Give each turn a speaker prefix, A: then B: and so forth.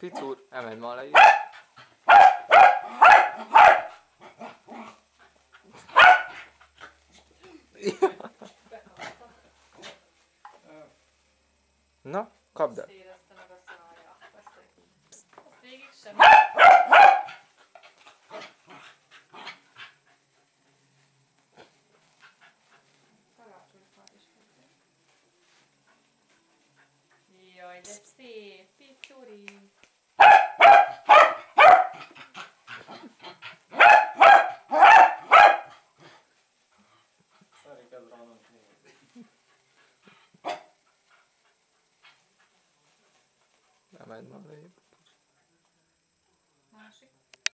A: Picúr, emelj ma alá Na, kapd el.
B: Jaj, de szép, picuri.
C: сразу рано Jeg
A: mener man er